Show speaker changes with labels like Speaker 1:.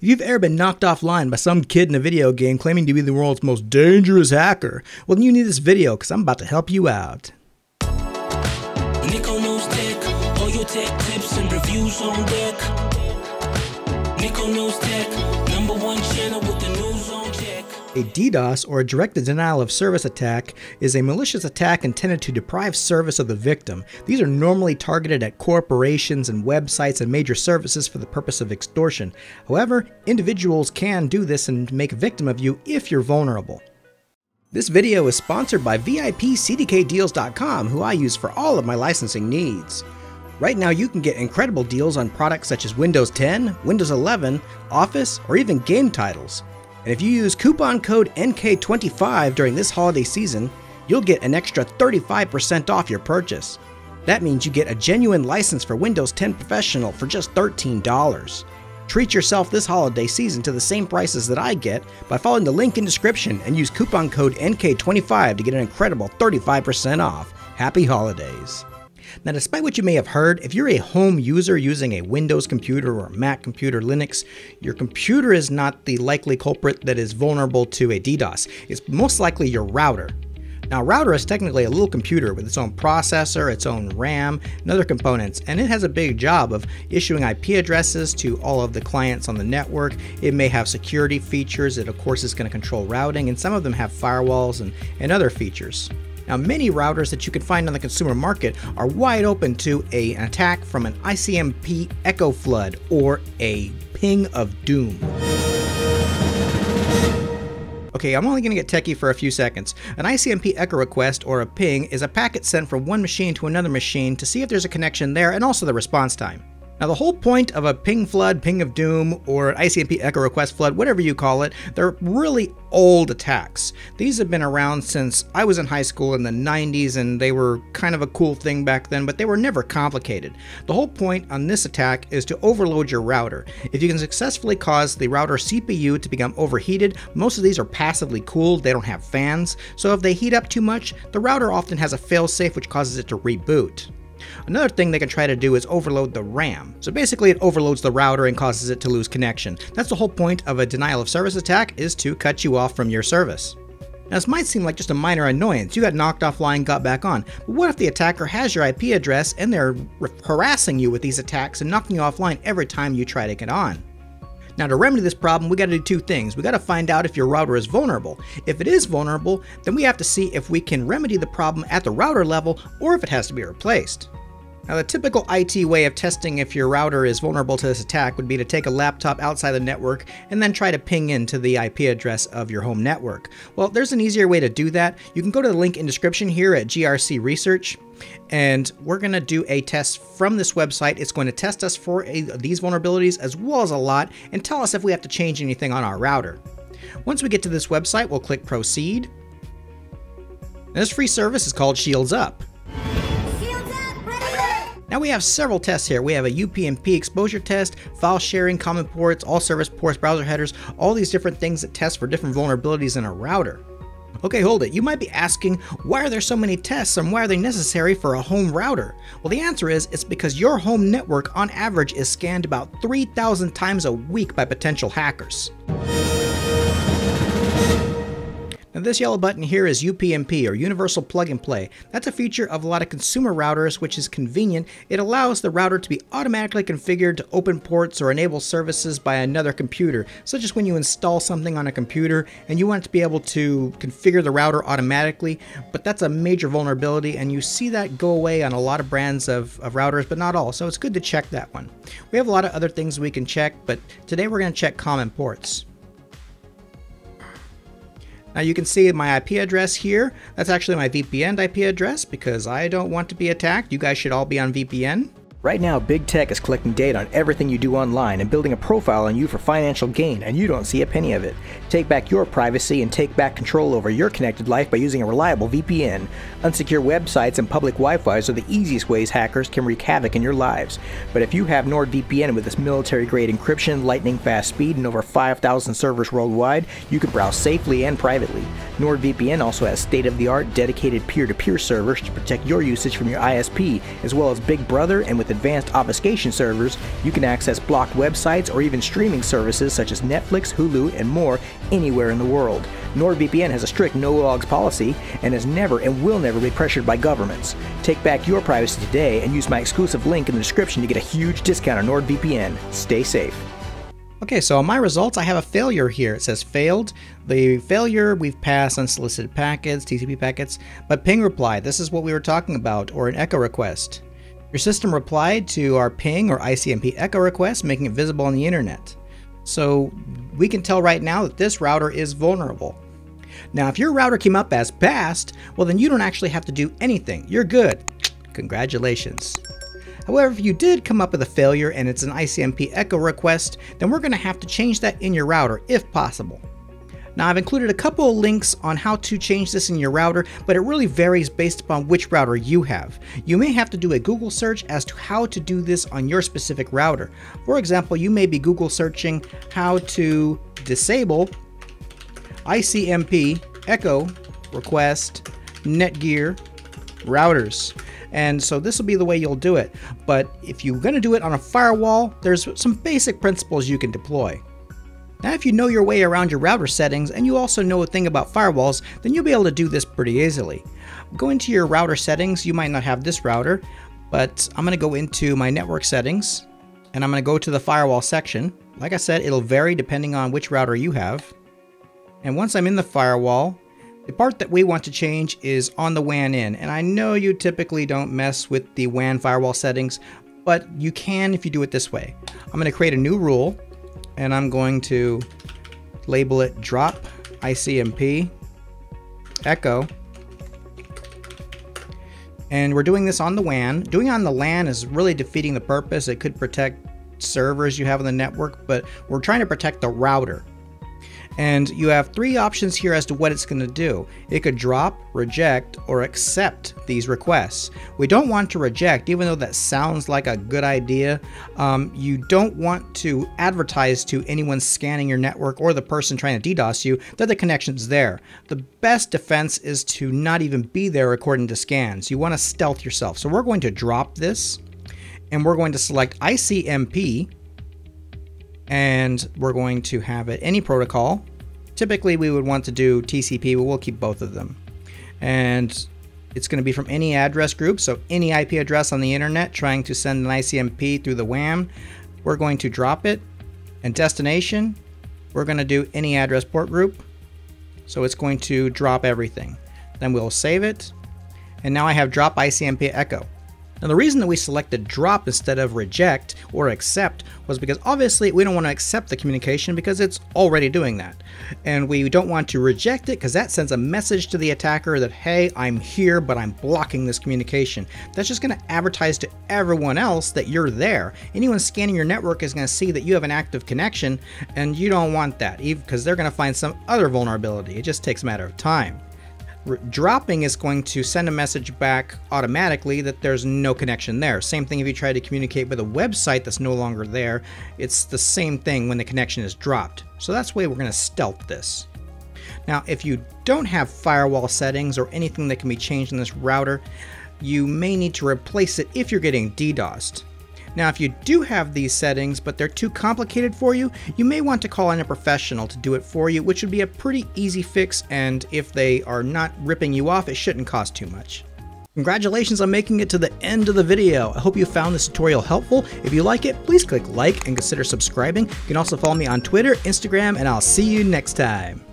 Speaker 1: If you've ever been knocked offline by some kid in a video game claiming to be the world's most dangerous hacker, well, then you need this video because I'm about to help you out.
Speaker 2: Nico tech, all your tech tips and reviews on deck. Nico tech,
Speaker 1: A DDoS, or a directed denial of service attack, is a malicious attack intended to deprive service of the victim. These are normally targeted at corporations and websites and major services for the purpose of extortion. However, individuals can do this and make a victim of you if you're vulnerable. This video is sponsored by VIPCDKDeals.com, who I use for all of my licensing needs. Right now, you can get incredible deals on products such as Windows 10, Windows 11, Office, or even game titles. And if you use coupon code NK25 during this holiday season, you'll get an extra 35% off your purchase. That means you get a genuine license for Windows 10 Professional for just $13. Treat yourself this holiday season to the same prices that I get by following the link in description and use coupon code NK25 to get an incredible 35% off. Happy holidays. Now, despite what you may have heard, if you're a home user using a Windows computer or Mac computer, Linux, your computer is not the likely culprit that is vulnerable to a DDoS. It's most likely your router. Now, a router is technically a little computer with its own processor, its own RAM, and other components, and it has a big job of issuing IP addresses to all of the clients on the network. It may have security features, it of course is going to control routing, and some of them have firewalls and, and other features. Now, many routers that you can find on the consumer market are wide open to a, an attack from an ICMP echo flood or a ping of doom. Okay, I'm only going to get techie for a few seconds. An ICMP echo request or a ping is a packet sent from one machine to another machine to see if there's a connection there and also the response time. Now, the whole point of a ping flood, ping of doom, or ICMP echo request flood, whatever you call it, they're really old attacks. These have been around since I was in high school in the 90s, and they were kind of a cool thing back then, but they were never complicated. The whole point on this attack is to overload your router. If you can successfully cause the router CPU to become overheated, most of these are passively cooled, they don't have fans, so if they heat up too much, the router often has a failsafe which causes it to reboot. Another thing they can try to do is overload the RAM. So basically it overloads the router and causes it to lose connection. That's the whole point of a denial of service attack is to cut you off from your service. Now, this might seem like just a minor annoyance. You got knocked offline, got back on. But what if the attacker has your IP address and they're harassing you with these attacks and knocking you offline every time you try to get on? Now, to remedy this problem, we got to do two things. We got to find out if your router is vulnerable. If it is vulnerable, then we have to see if we can remedy the problem at the router level or if it has to be replaced. Now, the typical IT way of testing if your router is vulnerable to this attack would be to take a laptop outside the network and then try to ping into the IP address of your home network. Well, there's an easier way to do that. You can go to the link in description here at GRC Research, and we're going to do a test from this website. It's going to test us for a, these vulnerabilities as well as a lot and tell us if we have to change anything on our router. Once we get to this website, we'll click Proceed. This free service is called Shields Up. Now we have several tests here. We have a UPnP exposure test, file sharing, common ports, all service ports, browser headers, all these different things that test for different vulnerabilities in a router. Okay, hold it. You might be asking, why are there so many tests and why are they necessary for a home router? Well, the answer is it's because your home network on average is scanned about 3,000 times a week by potential hackers. Now this yellow button here is UPnP or Universal Plug and Play. That's a feature of a lot of consumer routers which is convenient. It allows the router to be automatically configured to open ports or enable services by another computer, such as when you install something on a computer and you want to be able to configure the router automatically, but that's a major vulnerability and you see that go away on a lot of brands of, of routers, but not all, so it's good to check that one. We have a lot of other things we can check, but today we're going to check common ports. Now you can see my IP address here. That's actually my VPN IP address because I don't want to be attacked. You guys should all be on VPN.
Speaker 3: Right now, big tech is collecting data on everything you do online and building a profile on you for financial gain, and you don't see a penny of it. Take back your privacy and take back control over your connected life by using a reliable VPN. Unsecure websites and public Wi-Fi's are the easiest ways hackers can wreak havoc in your lives. But if you have NordVPN with its military-grade encryption, lightning fast speed, and over 5,000 servers worldwide, you can browse safely and privately. NordVPN also has state-of-the-art dedicated peer-to-peer servers to protect your usage from your ISP, as well as Big Brother and with with advanced obfuscation servers, you can access blocked websites or even streaming services such as Netflix, Hulu, and more anywhere in the world. NordVPN has a strict no logs policy and has never and will never be pressured by governments. Take back your privacy today and use my exclusive link in the description to get a huge discount on NordVPN. Stay safe.
Speaker 1: Okay, so on my results, I have a failure here. It says failed. The failure, we've passed unsolicited packets, TCP packets, but ping replied. This is what we were talking about, or an echo request. Your system replied to our ping or ICMP echo request, making it visible on the internet. So we can tell right now that this router is vulnerable. Now, if your router came up as passed, well, then you don't actually have to do anything. You're good. Congratulations. However, if you did come up with a failure and it's an ICMP echo request, then we're going to have to change that in your router if possible. Now I've included a couple of links on how to change this in your router, but it really varies based upon which router you have. You may have to do a Google search as to how to do this on your specific router. For example, you may be Google searching how to disable ICMP echo request Netgear routers. And so this will be the way you'll do it. But if you're going to do it on a firewall, there's some basic principles you can deploy. Now if you know your way around your router settings and you also know a thing about firewalls, then you'll be able to do this pretty easily. Go into your router settings, you might not have this router, but I'm going to go into my network settings and I'm going to go to the firewall section. Like I said, it'll vary depending on which router you have. And once I'm in the firewall, the part that we want to change is on the WAN in, and I know you typically don't mess with the WAN firewall settings, but you can if you do it this way. I'm going to create a new rule, and I'm going to label it drop ICMP echo. And we're doing this on the WAN. Doing on the LAN is really defeating the purpose. It could protect servers you have on the network, but we're trying to protect the router. And you have three options here as to what it's going to do. It could drop, reject, or accept these requests. We don't want to reject, even though that sounds like a good idea. Um, you don't want to advertise to anyone scanning your network or the person trying to DDoS you that the connection's there. The best defense is to not even be there according to scans. You want to stealth yourself. So we're going to drop this and we're going to select ICMP and we're going to have it any protocol. Typically we would want to do TCP, but we'll keep both of them. And it's going to be from any address group, so any IP address on the internet trying to send an ICMP through the WAN, we're going to drop it. And destination, we're going to do any address port group. So it's going to drop everything. Then we'll save it. And now I have drop ICMP echo. Now the reason that we selected drop instead of reject or accept was because obviously we don't want to accept the communication because it's already doing that. And we don't want to reject it because that sends a message to the attacker that, hey, I'm here, but I'm blocking this communication. That's just going to advertise to everyone else that you're there. Anyone scanning your network is going to see that you have an active connection and you don't want that because they're going to find some other vulnerability. It just takes a matter of time dropping is going to send a message back automatically that there's no connection there. Same thing if you try to communicate with a website that's no longer there. It's the same thing when the connection is dropped. So that's the way we're going to stealth this. Now, if you don't have firewall settings or anything that can be changed in this router, you may need to replace it if you're getting DDoSed. Now, if you do have these settings, but they're too complicated for you, you may want to call in a professional to do it for you, which would be a pretty easy fix, and if they are not ripping you off, it shouldn't cost too much. Congratulations on making it to the end of the video. I hope you found this tutorial helpful. If you like it, please click like and consider subscribing. You can also follow me on Twitter, Instagram, and I'll see you next time.